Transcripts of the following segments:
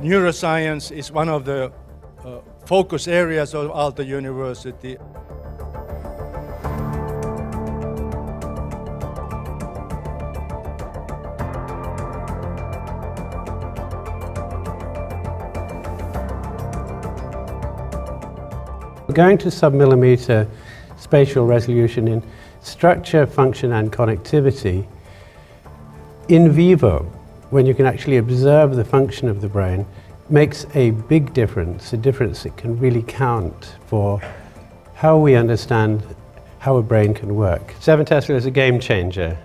Neuroscience is one of the uh, focus areas of Aalto University. Going to submillimeter spatial resolution in structure, function and connectivity in vivo, when you can actually observe the function of the brain, makes a big difference, a difference that can really count for how we understand how a brain can work. 7 Tesla is a game changer.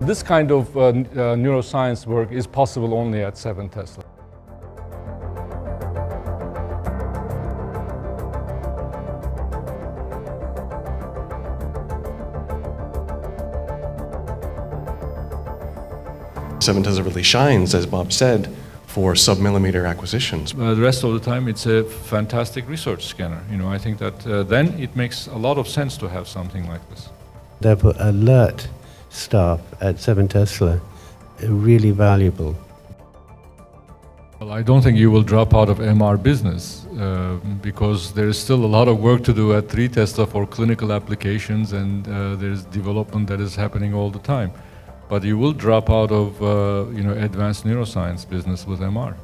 This kind of uh, uh, neuroscience work is possible only at 7 Tesla. Seven Tesla really shines, as Bob said, for sub-millimeter acquisitions. Uh, the rest of the time, it's a fantastic research scanner. You know, I think that uh, then it makes a lot of sense to have something like this. Therefore, alert staff at 7 Tesla really valuable. Well, I don't think you will drop out of MR business uh, because there is still a lot of work to do at 3 Tesla for clinical applications and uh, there's development that is happening all the time. But you will drop out of uh, you know, advanced neuroscience business with MR.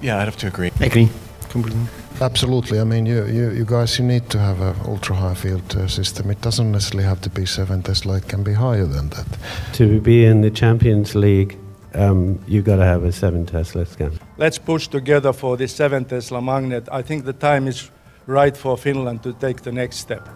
Yeah, I'd have to agree. I Agree. Completely. Absolutely. I mean, you, you, you guys, you need to have an ultra high field uh, system. It doesn't necessarily have to be 7 Tesla, it can be higher than that. To be in the Champions League, um, you've got to have a 7 Tesla scan. Let's push together for the 7 Tesla magnet. I think the time is right for Finland to take the next step.